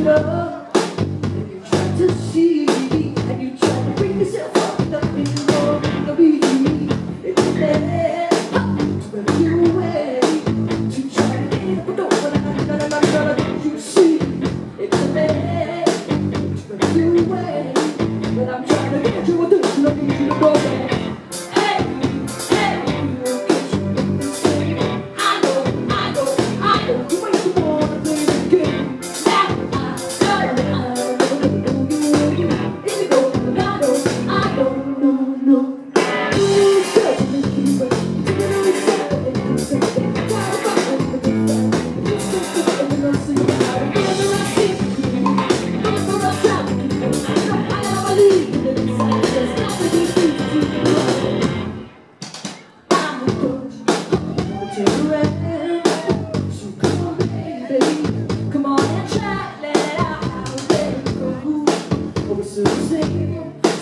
If you. try to see And you try to bring yourself up Nothing more gonna be It's to But you away To try to get But don't wanna You see It's bad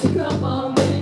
So come on, baby.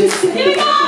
You know.